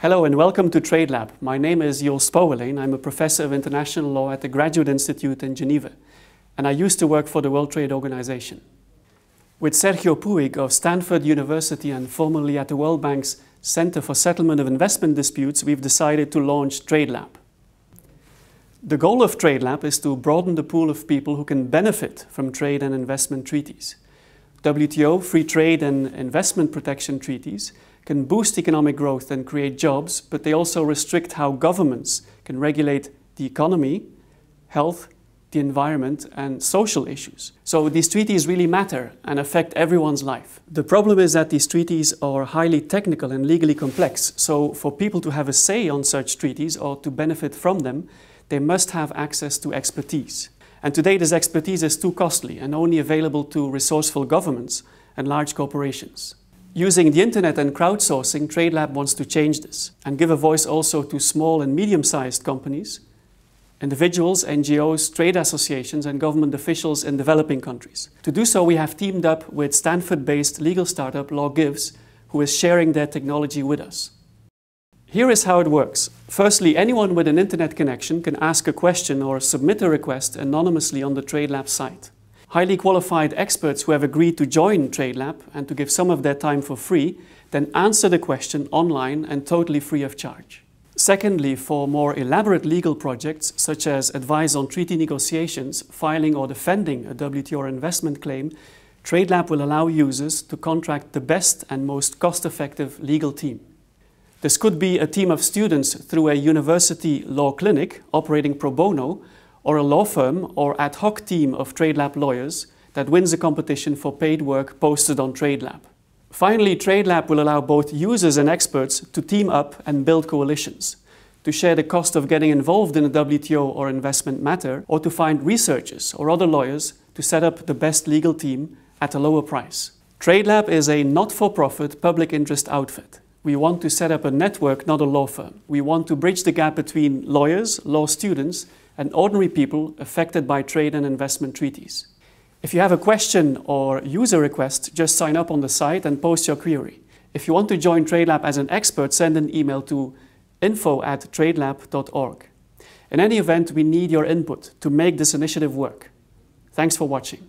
Hello and welcome to TradeLab. My name is Joost Pauwelyn. I'm a professor of international law at the Graduate Institute in Geneva, and I used to work for the World Trade Organization. With Sergio Puig of Stanford University and formerly at the World Bank's Center for Settlement of Investment Disputes, we've decided to launch TradeLab. The goal of TradeLab is to broaden the pool of people who can benefit from trade and investment treaties. WTO, free trade and investment protection treaties can boost economic growth and create jobs, but they also restrict how governments can regulate the economy, health, the environment, and social issues. So these treaties really matter and affect everyone's life. The problem is that these treaties are highly technical and legally complex. So for people to have a say on such treaties or to benefit from them, they must have access to expertise. And today this expertise is too costly and only available to resourceful governments and large corporations. Using the internet and crowdsourcing, TradeLab wants to change this and give a voice also to small and medium-sized companies, individuals, NGOs, trade associations and government officials in developing countries. To do so, we have teamed up with Stanford-based legal startup LawGives, who is sharing their technology with us. Here is how it works. Firstly, anyone with an internet connection can ask a question or submit a request anonymously on the TradeLab site. Highly qualified experts who have agreed to join TradeLab and to give some of their time for free then answer the question online and totally free of charge. Secondly, for more elaborate legal projects, such as advice on treaty negotiations, filing or defending a WTO investment claim, TradeLab will allow users to contract the best and most cost-effective legal team. This could be a team of students through a university law clinic operating pro bono or a law firm or ad hoc team of TradeLab lawyers that wins a competition for paid work posted on TradeLab. Finally, TradeLab will allow both users and experts to team up and build coalitions, to share the cost of getting involved in a WTO or investment matter, or to find researchers or other lawyers to set up the best legal team at a lower price. TradeLab is a not-for-profit public interest outfit. We want to set up a network, not a law firm. We want to bridge the gap between lawyers, law students, and ordinary people affected by trade and investment treaties. If you have a question or user request, just sign up on the site and post your query. If you want to join TradeLab as an expert, send an email to info at tradelab.org. In any event, we need your input to make this initiative work. Thanks for watching.